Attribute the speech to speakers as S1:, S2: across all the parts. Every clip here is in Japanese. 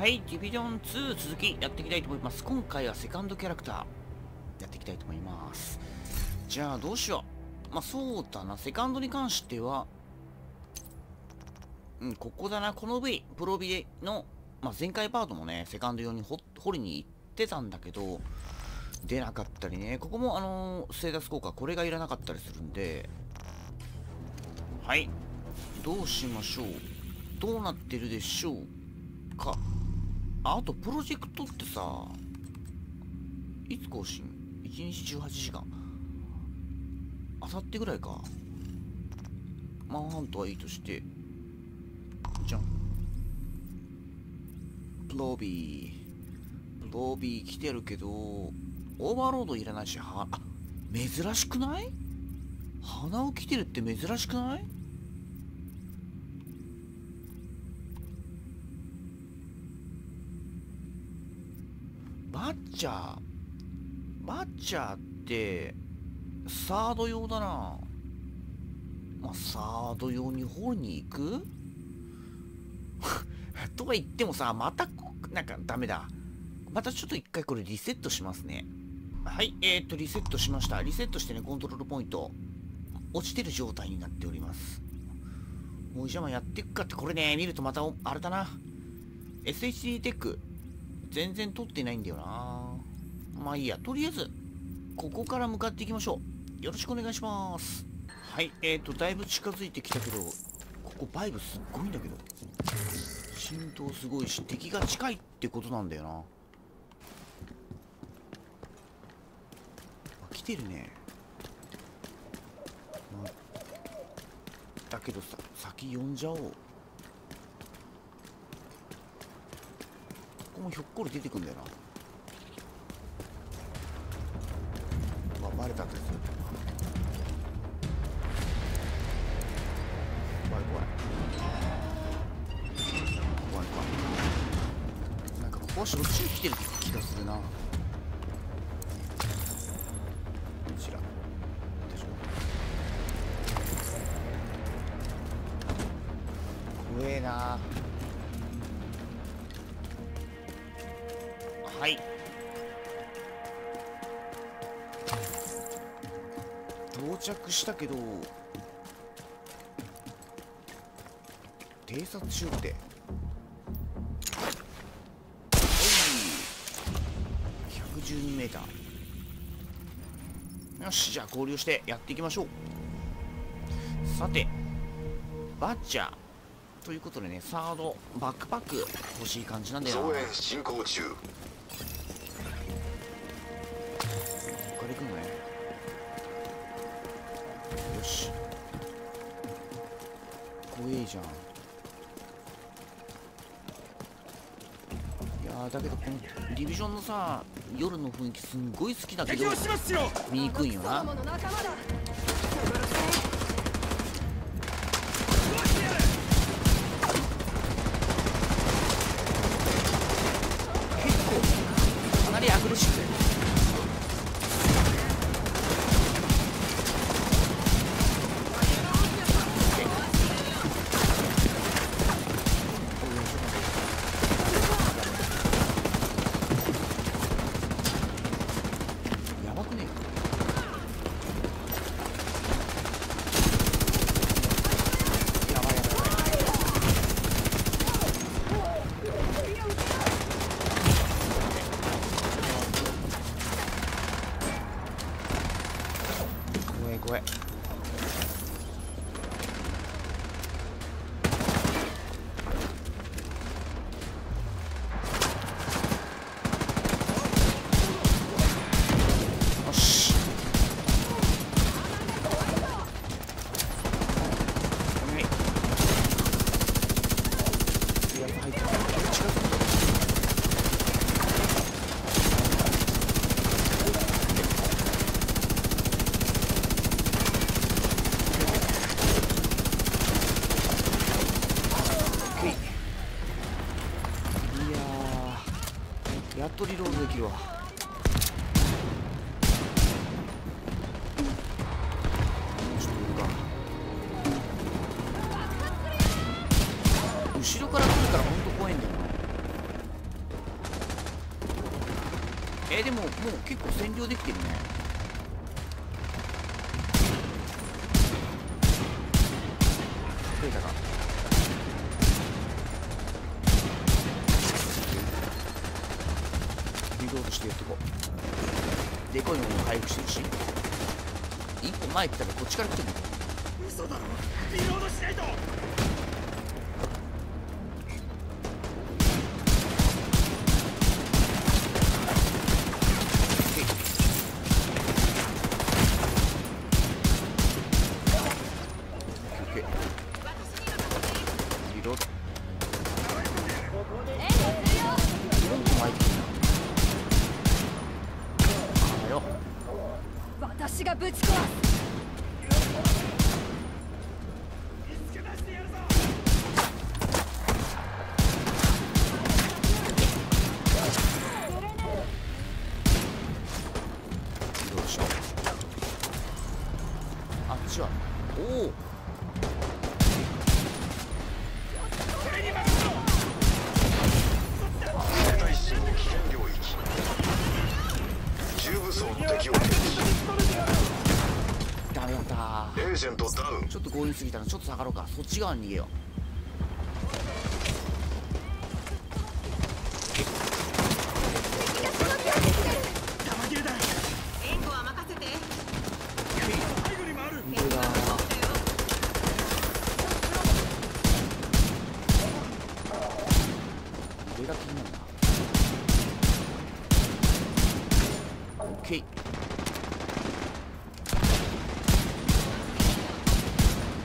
S1: はいディビジョン2続きやっていきたいと思います。今回はセカンドキャラクターやっていきたいと思います。じゃあどうしよう。まあそうだな。セカンドに関してはうんここだな。この V プロビの、まあ、前回パートもねセカンド用に掘りに行ってたんだけど出なかったりね。ここもあのー、ステータス効果これがいらなかったりするんで。はい。どうしましょう。どうなってるでしょうか。あとプロジェクトってさいつ更新 ?1 日18時間。あさってぐらいか。マンハントはいいとして。じゃん。ロビー。ロビー来てるけどオーバーロードいらないしはあ珍しくない？鼻を来てるって珍しくない？バッチャーバッチャーってサード用だな。まあサード用に掘りに行く？とは言ってもさまたなんかダメだ。またちょっと一回これリセットしますね。はいえー、っとリセットしました。リセットしてねコントロールポイント。落ちてる状態になっております。もうじゃあやっていくかってこれね見るとまたあれだな。SHD テック。全然取ってないんだよな。まあいいや。とりあえずここから向かっていきましょう。よろしくお願いします。はい。えーとだいぶ近づいてきたけどここバイブすっごいんだけど。浸透すごいし敵が近いってことなんだよな。来てるね、まあ、だけどさ先呼んじゃおう。ここもひょっこり出てくんだよな。したけど偵察中って。112メーター。よしじゃあ合流してやっていきましょう。さてバッチャー。ということでねサードバックパック欲しい感じなんだよな。だけどこのディビジョンのさ夜の雰囲気すんごい好きだけど。見にくいんよ。なリロードしてやってこう。でこいのも回復してるし。一歩前来たらこっちから来てもいい
S2: 嘘だろ。リロードしないと。
S3: 武装の敵を検
S1: ダメだった。
S3: 知エージェントダウン。
S1: ちょっと強引すぎたな。ちょっと下がろうか。そっち側に逃げよ
S2: 玉切れだ
S4: 援護は任せて
S2: 背後に回る
S1: う本当だ上が気になるなオッケー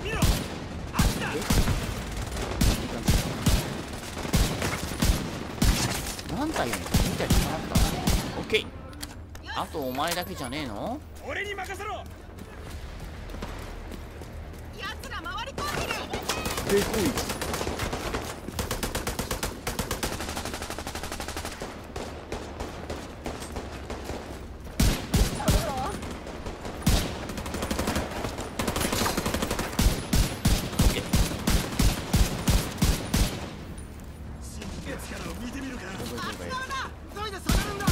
S2: 見ろあっちだ
S1: いい感じ何体いるの見たりしなかったオッあとお前だけじゃねえの？
S2: 俺に任せろ。
S4: 奴ら回り込んでる
S1: でこいオッケー
S2: 新月からを見てみるか
S1: どうぞどうぞ
S2: 急いで下がるんだ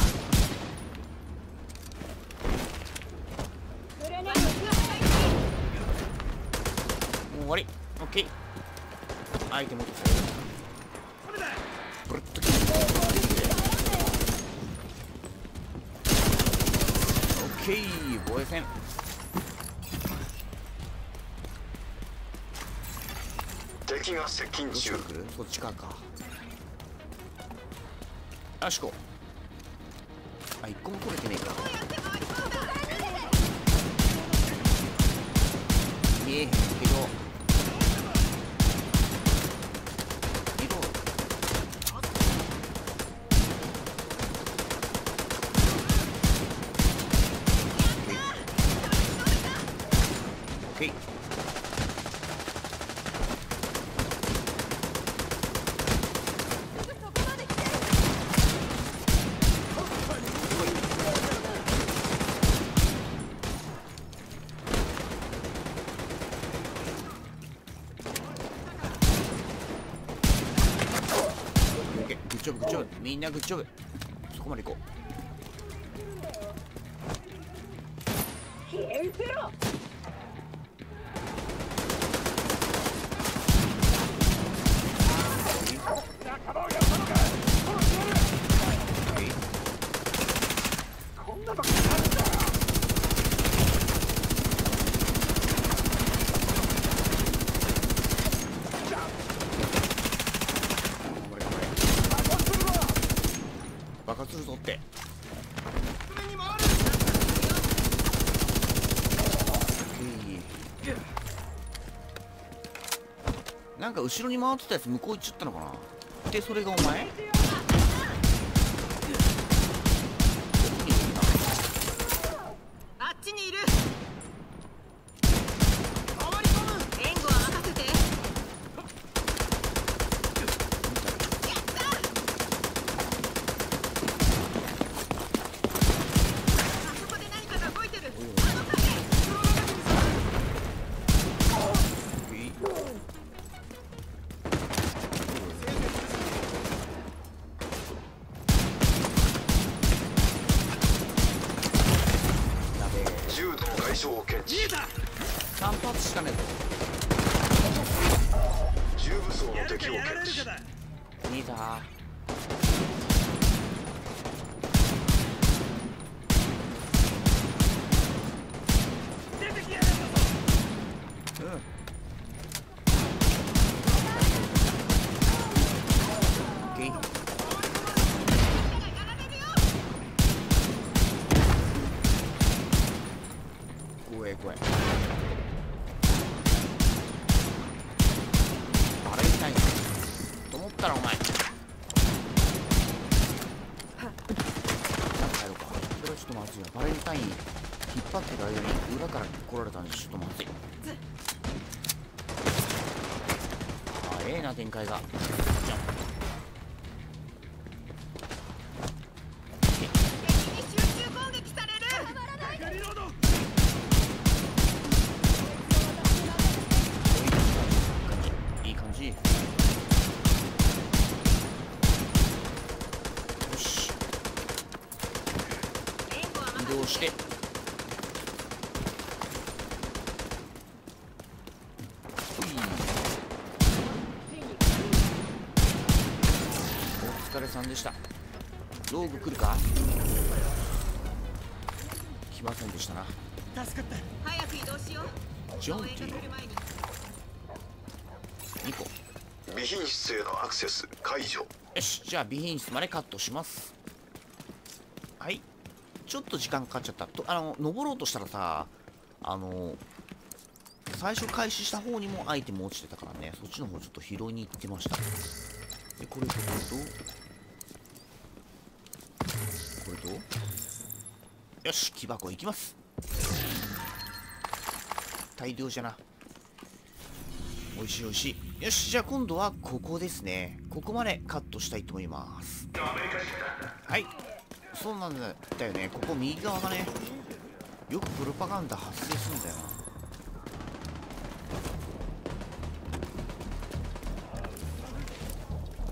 S1: もう終わりオッケーアイテム落とせ
S2: それだ
S1: ブルッと切るオッケー防衛戦
S3: 敵が接近
S1: どっち
S3: 中
S1: っち側か。よしこあ一個も取れてねえか。見えへんけどリロードオッケーオッケーグッジョブグッジョブみんなグッジョブ。そこまで行こう
S2: こんなとこなんだ
S1: 頑張れ頑張れ爆発するぞって
S2: 上に回る
S1: なんか後ろに回ってたやつ向こう行っちゃったのかな。でそれがお前？怖え怖えバレンタインと思ったらお前。ちょっとまずいなバレンタイン引っ張ってる間に裏から来られたんでちょっとまず。いあええな展開が
S4: さ
S1: んでした。ローグ来るか？来ませんでしたな。
S2: 助かった。
S4: 早く移動しよう。
S1: ジョンティ
S4: 護衛が来る前に。
S1: 2個。
S3: 備品室へのアクセス解除。
S1: よし。じゃあ備品室までカットします。はい。ちょっと時間かかっちゃった。とあの登ろうとしたらさあの最初開始した方にもアイテム落ちてたからね。そっちの方ちょっと拾いに行ってました。でこれとこれとこれとよし木箱行きます。大量じゃな。美味しい美味しい。よしじゃあ今度はここですね。ここまでカットしたいと思います。はい。そうなんだよね。ここ右側がね。よくプロパガンダ発生するんだよな。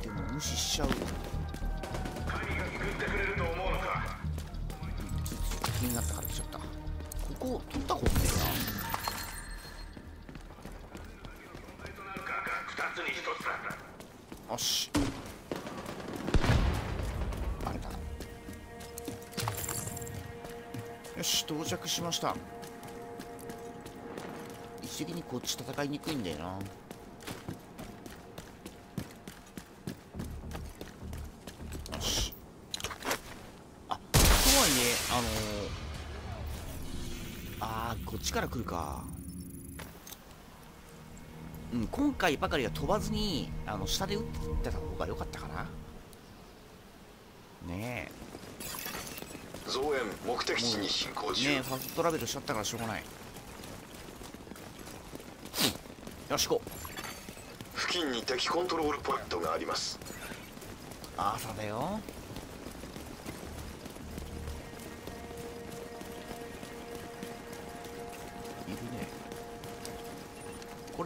S1: でも無視しちゃう。ついつい気になったから来ちゃった。ここ取ったことねえな。よし。バレた。よし到着しました。一石にこっち戦いにくいんだよな。ちから来るか。うん、今回ばかりは飛ばずにあの下で撃ってた方が良かったかな。ね
S3: 増援目的地に進行
S1: え
S3: 中、
S1: ねえファストトラベルしちゃったからしょうがない。よし行こう。
S3: 付近に敵コントロールポイントがあります。
S1: 朝だよ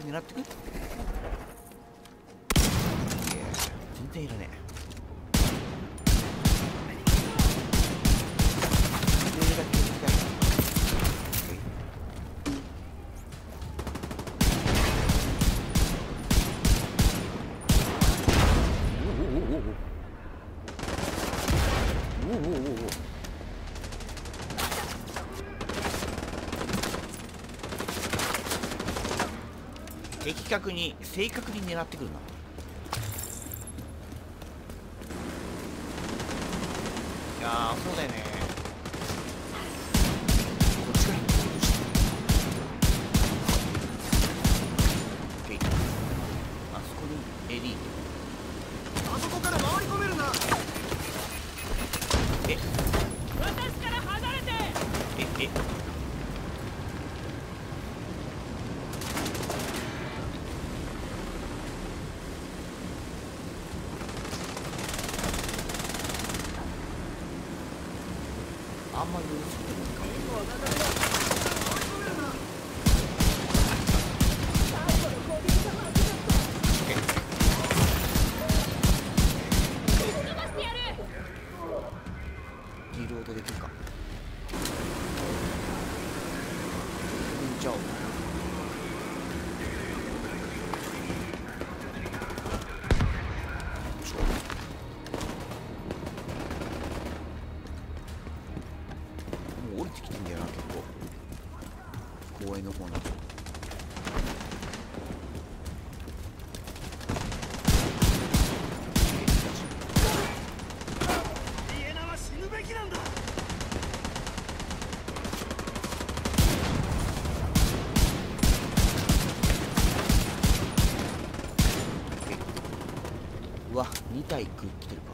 S1: 狙ってく？いや全然いらねえ。的確に正確に狙ってくるな。あそうだよね。体来てるか。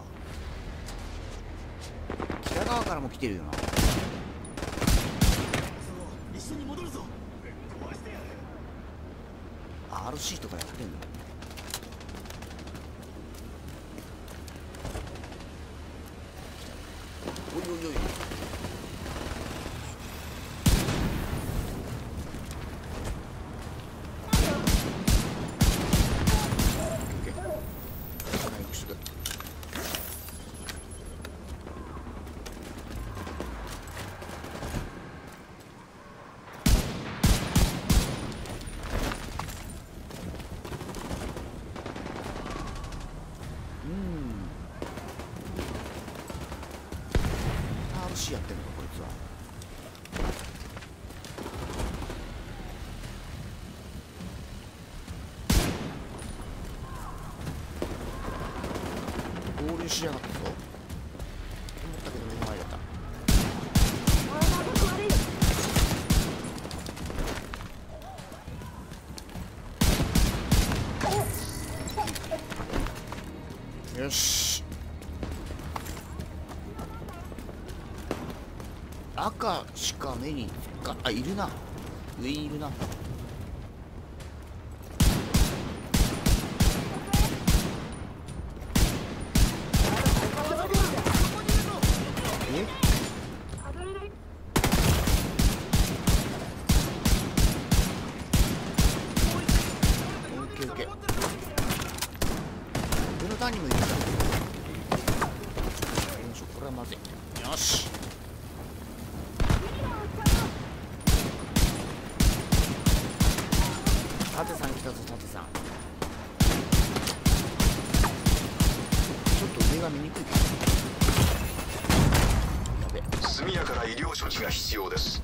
S1: 北側からも来てるよな。RC とかやってんのおいおいおいオッケーオッケー回復しとくうん。RC やってんのかこいつは合流しやがったぞ。思ったけど目の前だった。よし。赤しか目につかあいるな。上にいるなえオッケーオッケー上の段にもいるんだよいしょこれはまずいよし縦さん来たぞ縦さん。ちょっと上が見にくい。
S3: 速やかな医療処置が必要です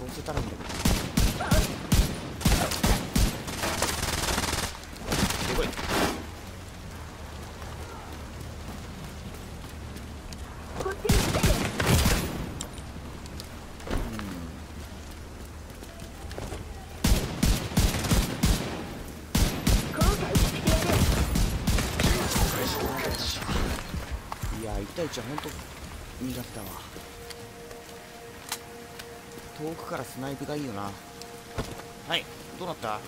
S1: スさん殺せたらいいんだけどでこいいや1対1は本当苦手だわ。遠くからスナイプがいいよな。はいどうなった？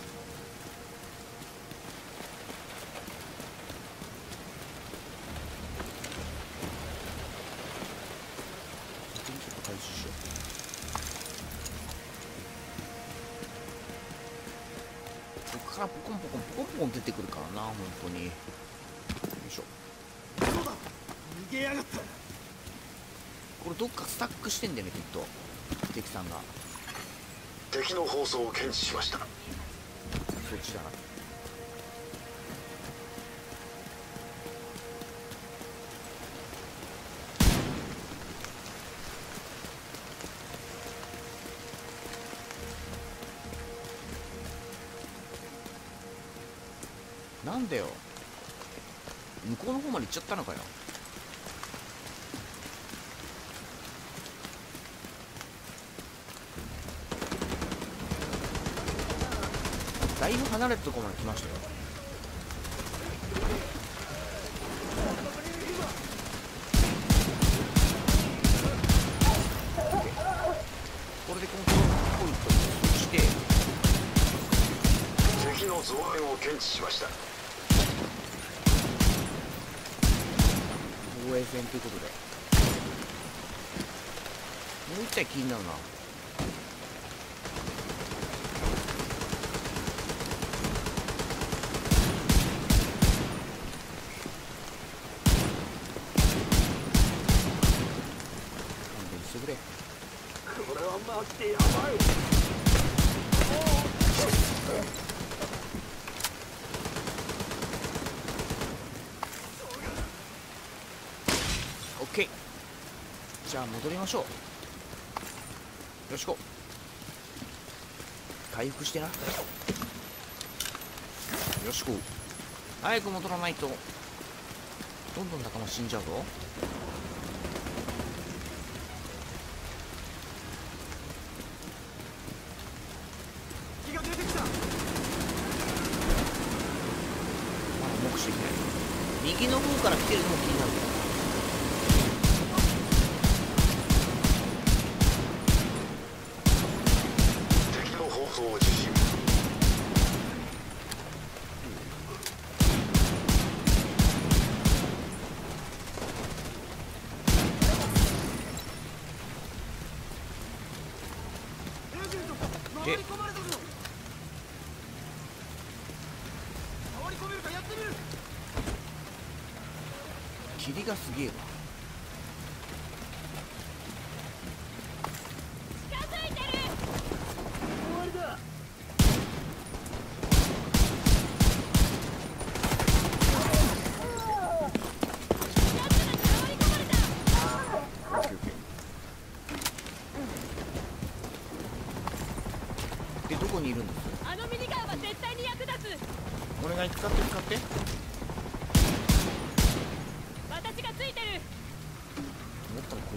S1: からポコンポコンポコンポコン出てくるからな本当に。よいしょ。
S2: そうだ。逃げやがった。
S1: これどっかスタックしてんだよねきっと敵さんが。
S3: 敵の放送を検知しました。
S1: そっちだな。なんだよ。向こうの方まで行っちゃったのかよだいぶ離れたところまで来ましたよ。これでコントロールポイントにそして。
S3: 敵の増援を検知しました。
S1: 防衛戦ということで。もう一体気になるな勘弁してくれ
S2: こ
S1: オッケーじゃあ戻りましょう。よしこ回復してな。よしこ早く戻らないと。どんどん仲間死んじゃうぞ。
S2: り
S1: がすげえわ
S2: 終わりだ
S1: オッケーオッケーでどこにいるんです
S4: あのミニガンは絶対に役立つ
S1: お願い使って使って
S4: 私がついてる
S1: 思ったらこ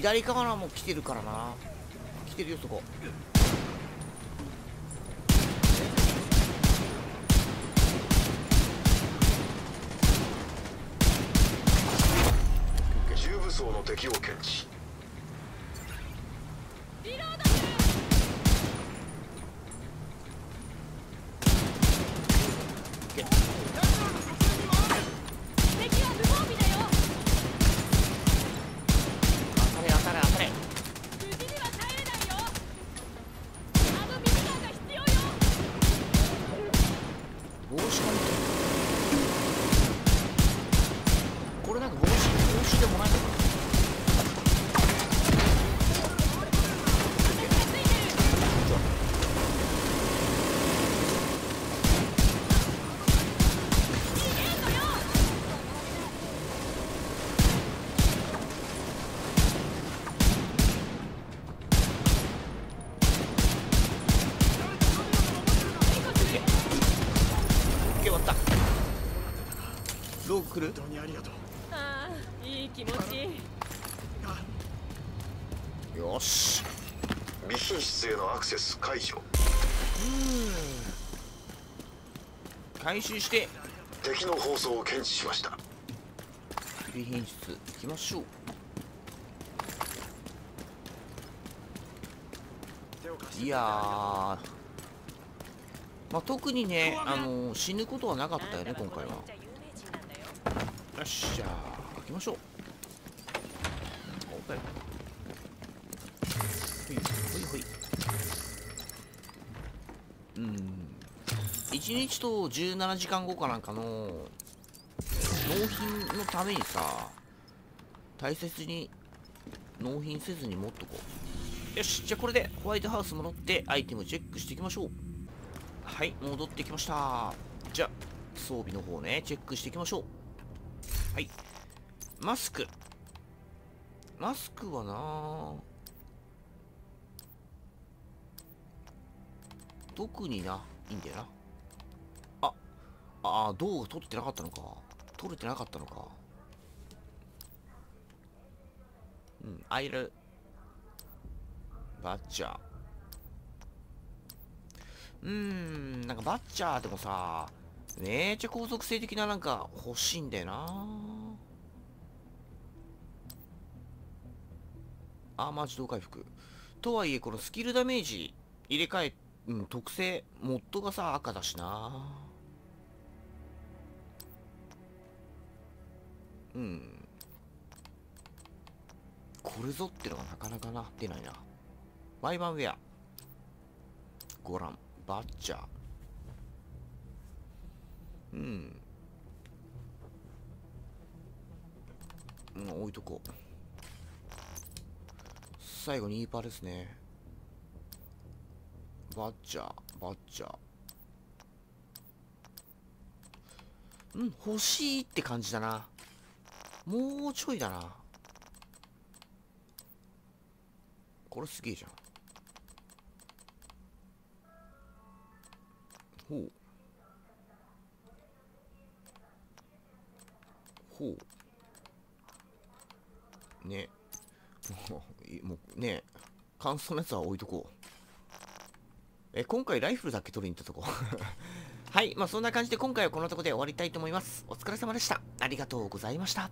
S1: 左側も来てるからな。来てるよそこ。
S2: 回
S1: 収して。
S3: 敵の放送を検知しました。
S1: 備品室行きましょう。いやー。まあ特にねあの死ぬことはなかったよね今回は。
S4: よ
S1: よっしゃー。開きましょう1日と17時間後かなんかの納品のためにさ大切に納品せずに持っとこうよしじゃあこれでホワイトハウス戻ってアイテムチェックしていきましょうはい戻ってきましたじゃあ装備の方ねチェックしていきましょうはい。マスク。マスクはな特にな、いいんだよな。あ、ああ、動画撮ってなかったのか。撮れてなかったのか。うん、アイル。バッチャー。うーん、なんかバッチャーでもさ、めっちゃ高速性的ななんか欲しいんだよなアーマー自動回復とはいえこのスキルダメージ入れ替え、うん、特性モッドがさ赤だしなうんこれぞってのがなかなかな出ないなワイバンウェアゴランバッチャーうん。うん、置いとこう。最後にイーパーですね。バッチャー、バッチャー。うん、欲しいって感じだな。もうちょいだな。これすげえじゃん。ほう。ほう。ね。もうもうね、感想のやつは置いとこう。え、今回ライフルだけ取りに行ったとこ？はい、まあそんな感じで今回はこのとこで終わりたいと思います。お疲れ様でした。ありがとうございました。